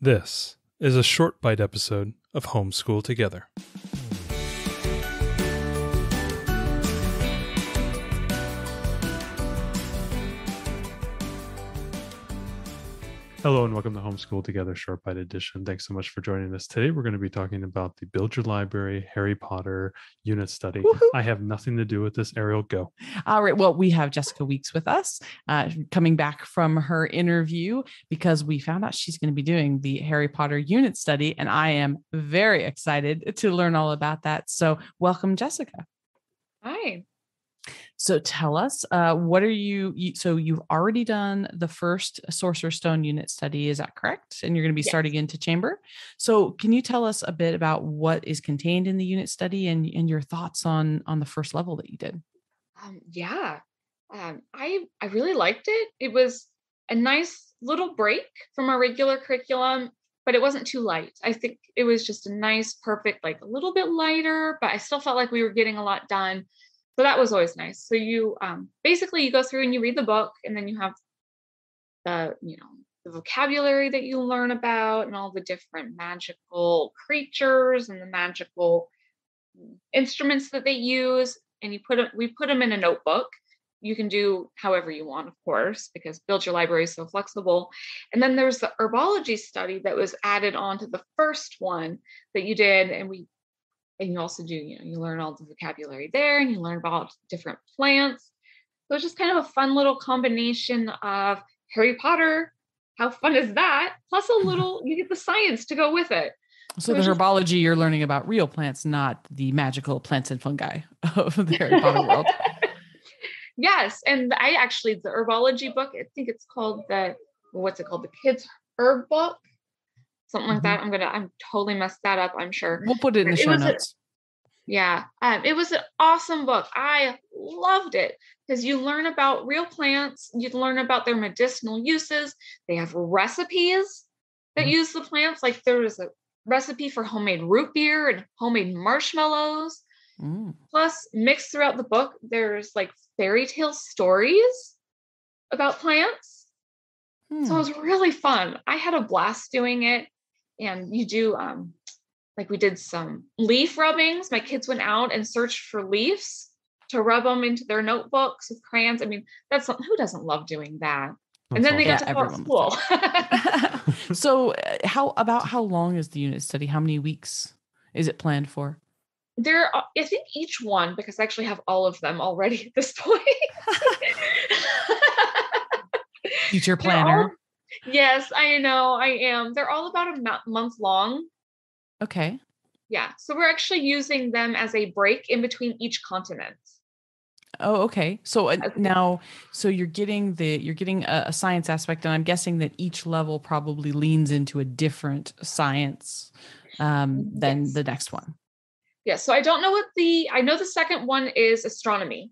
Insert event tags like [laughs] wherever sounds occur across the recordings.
This is a short bite episode of Homeschool Together. Hello and welcome to Homeschool Together Short Bite Edition. Thanks so much for joining us today. We're going to be talking about the Build Your Library Harry Potter unit study. Woohoo. I have nothing to do with this. Ariel, go. All right. Well, we have Jessica Weeks with us, uh, coming back from her interview because we found out she's going to be doing the Harry Potter unit study, and I am very excited to learn all about that. So, welcome, Jessica. Hi. So, tell us, uh, what are you, you? So, you've already done the first Sorcerer Stone unit study, is that correct? And you're going to be Yes. starting into Chamber. So, can you tell us a bit about what is contained in the unit study and and your thoughts on on the first level that you did? Um, yeah. Um, I I really liked it. It was a nice little break from our regular curriculum, but it wasn't too light. I think it was just a nice, perfect, like a little bit lighter, but I still felt like we were getting a lot done. So that was always nice. So you um, basically you go through and you read the book, and then you have the you know the vocabulary that you learn about and all the different magical creatures and the magical instruments that they use and you put it we put them in a notebook you can do however you want of course because build your library is so flexible and then there's the herbology study that was added on to the first one that you did and we and you also do you know you learn all the vocabulary there and you learn about different plants so it's just kind of a fun little combination of harry potter how fun is that plus a [laughs] little you get the science to go with it So it the was just- herbology, you're learning about real plants, not the magical plants and fungi [laughs] of the Harry Potter world. [laughs] yes, and I actually the herbology book. I think it's called the what's it called? The kids herb book, something like that. I'm gonna I'm totally messed that up. I'm sure. We'll put it in the It show was a- notes. Yeah, um, it was an awesome book. I loved it because you learn about real plants. You learn about their medicinal uses. They have recipes that Mhm. use the plants. Like there was a recipe for homemade root beer and homemade marshmallows. Mm. Plus, mixed throughout the book, there's like fairy tale stories about plants. So it Hmm. was really fun. I had a blast doing it. And you do um like we did some leaf rubbings. My kids went out and searched for leaves to rub them into their notebooks with crayons. I mean, that's something who doesn't love doing that? and then they Yeah, got to go to school. So, uh, how about how long is the unit study? How many weeks is it planned for? there are, I think each one, because I actually have all of them already at this point. [laughs] [laughs] Future planner. Yes, I know, I am. They're all about a month long. Okay. Yeah. So we're actually using them as a break in between each continent. Oh, okay. So uh, now, so you're getting the you're getting a, a science aspect, and I'm guessing that each level probably leans into a different science um, than Yes. the next one. Yeah. So I don't know what the, I know the second one is astronomy.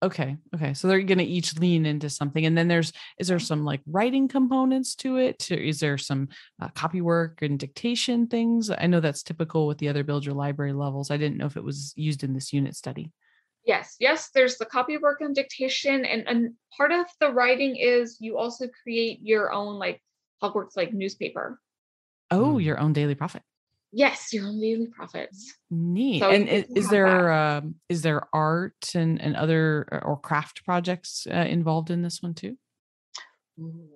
Okay. Okay. So they're going to each lean into something. And then there's, is there some like writing components to it? Is there some uh, copy work and dictation things? I know that's typical with the other build your library levels. I didn't know if it was used in this unit study. Yes. Yes. There's the copywork and dictation. And, and part of the writing is you also create your own like Hogwarts like newspaper. Oh, Hmm. your own Daily Prophet. Yes. Your own Daily Prophets. Neat. So and you i- can is there um, is there art and, and other uh, or craft projects uh, involved in this one too? Ooh,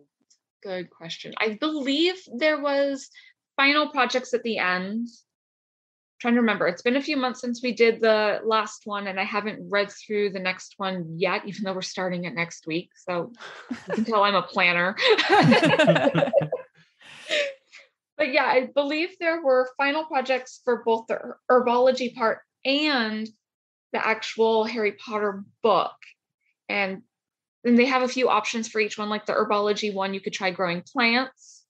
good question. I believe there was final projects at the end. trying to remember. It's been a few months since we did the last one, and I haven't read through the next one yet, even though we're starting it next week. So you can tell I'm a planner. [laughs] [laughs] [laughs] but yeah, I believe there were final projects for both the herbology part and the actual Harry Potter book. And then they have a few options for each one, like the herbology one, you could try growing plants,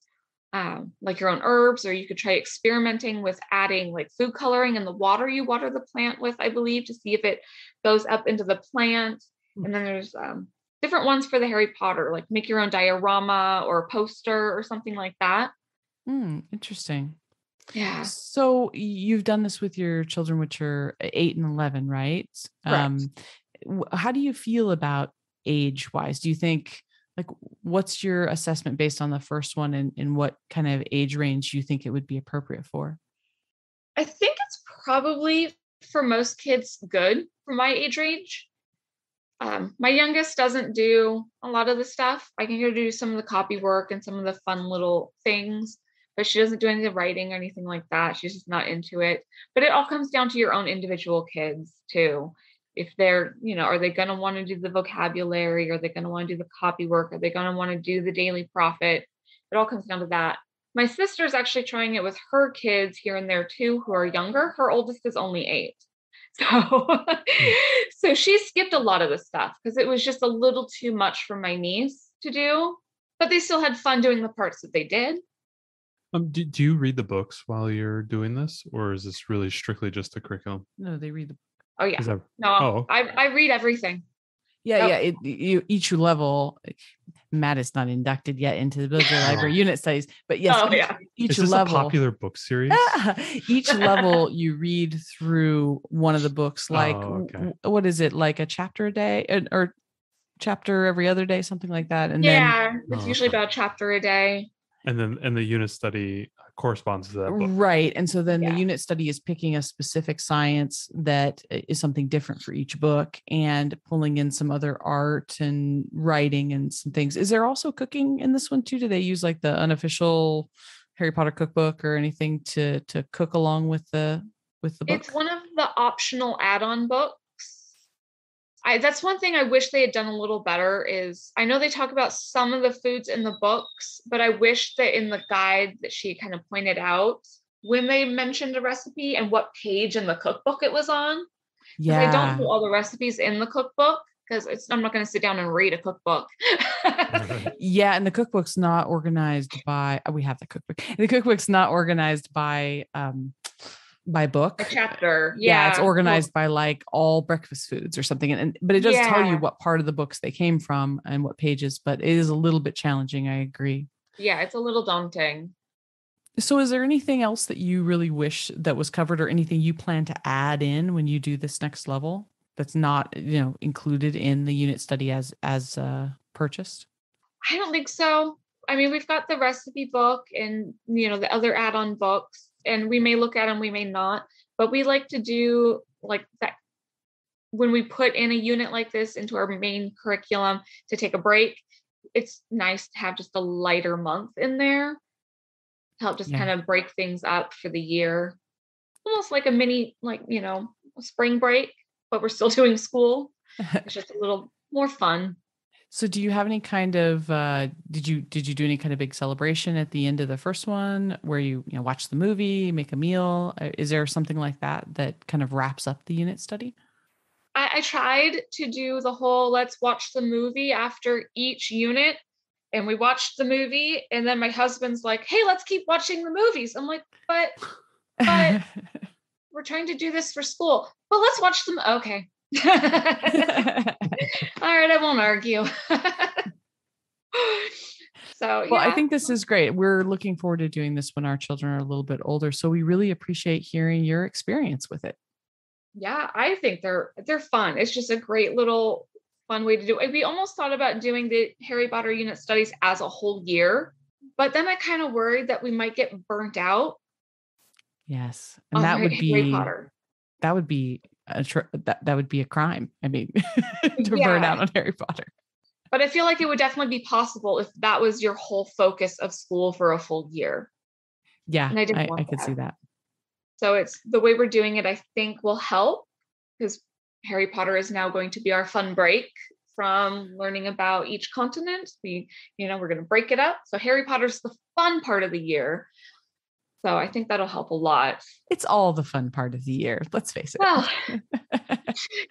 um, like your own herbs, or you could try experimenting with adding like food coloring in the water you water the plant with, I believe, to see if it goes up into the plant. And then there's um, different ones for the Harry Potter, like make your own diorama or poster or something like that. Hmm, interesting. Yeah. So you've done this with your children, which are uh, eight and eleven, right? Correct. Um, how do you feel about age wise? Do you think like what's your assessment based on the first one and, and what kind of age range you think it would be appropriate for I think it's probably for most kids good for my age range. Um, my youngest doesn't do a lot of the stuff. I can go do some of the copy work and some of the fun little things, but she doesn't do any of the writing or anything like that. She's just not into it. But it all comes down to your own individual kids too. If they're, you know, are they going to want to do the vocabulary? Are they going to want to do the copy work? Are they going to want to do the Daily Prophet? It all comes down to that. My sister's actually trying it with her kids here and there too, who are younger. Her oldest is only eight. [laughs] So, so she skipped a lot of the stuff because it was just a little too much for my niece to do. But they still had fun doing the parts that they did. Um, do, do you read the books while you're doing this, or is this really strictly just the curriculum? no they read the Oh yeah, that no, oh. I I read everything. yeah Yep. yeah it, you, each level matt is not inducted yet into the build [laughs] library unit studies but yes Oh, yeah. each is this level a popular book series? [laughs] each level [laughs] you read through one of the books like Oh, okay. what is it like a chapter a day uh, or chapter every other day something like that and then yeah, it's Oh, usually okay. about a chapter a day. And then and the unit study uh, corresponds to that book. right and so then Yeah. the unit study is picking a specific science that is something different for each book and pulling in some other art and writing and some things is there also cooking in this one too do they use like the unofficial harry potter cookbook or anything to to cook along with the with the book It's one of the optional add-on books. I that's one thing I wish they had done a little better is I know they talk about some of the foods in the books, but I wish that in the guide that she kind of pointed out when they mentioned a recipe and what page in the cookbook it was on. yeah I don't do all the recipes in the cookbook because it's I'm not going to sit down and read a cookbook. [laughs] Yeah, and the cookbook's not organized by we have the cookbook. The cookbook's not organized by um by book. a chapter. Yeah, it's well, organized by like all breakfast foods or something. And, and but it does tell you what part of the books they came from and what pages, but it is a little bit challenging, I agree. yeah, it's a little daunting. So is there anything else that you really wish that was covered or anything you plan to add in when you do this next level that's not, you know, included in the unit study as as uh purchased? I don't think so. I mean, we've got the recipe book and you know the other add-on books, and we may look at them, we may not, but we like to do like that when we put in a unit like this into our main curriculum to take a break. It's nice to have just a lighter month in there to help just Yeah. kind of break things up for the year, almost like a mini, like you know, spring break, but we're still [laughs] doing school. It's just a little more fun. So do you have any kind of uh did you did you do any kind of big celebration at the end of the first one where you you know watch the movie, make a meal? Uh, Is there something like that that kind of wraps up the unit study? I, I tried to do the whole let's watch the movie after each unit. And we watched the movie. And then my husband's like, hey, let's keep watching the movies. I'm like, but But- [laughs] we're trying to do this for school. But let's watch them. Okay. [laughs] All right. I won't argue. [laughs] so, Well, I think this is great. We're looking forward to doing this when our children are a little bit older. So we really appreciate hearing your experience with it. yeah i think they're they're fun it's just a great little fun way to do it we almost thought about doing the harry potter unit studies as a whole year but then i kind of worried that we might get burnt out Yes. And that would Harry- Harry be potter that would be tr- that, that would be a crime. I mean, [laughs] to burn out on Harry Potter. but i feel like it would definitely be possible if that was your whole focus of school for a full year Yeah, And I didn't I, I could see that. that. so it's the way we're doing it i think will help because harry potter is now going to be our fun break from learning about each continent we you know we're going to break it up so harry potter's the fun part of the year so i think that'll help a lot It's all the fun part of the year. Let's face it. well [laughs]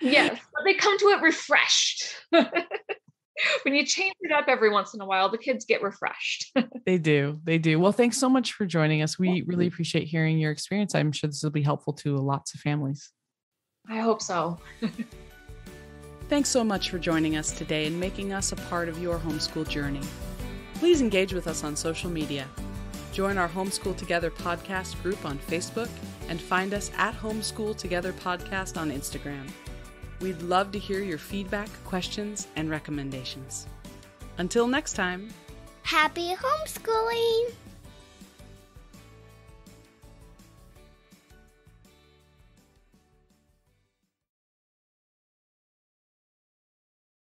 yes but they come to it refreshed [laughs] when you change it up every once in a while the kids get refreshed [laughs] they do. They do. Well, thanks so much for joining us. We really appreciate hearing your experience. I'm sure this will be helpful to lots of families. i hope so Thanks so much for joining us today and making us a part of your homeschool journey. Please engage with us on social media. Join our Homeschool Together podcast group on Facebook and find us at Homeschool Together Podcast on Instagram. We'd love to hear your feedback, questions, and recommendations. Until next time. Happy homeschooling!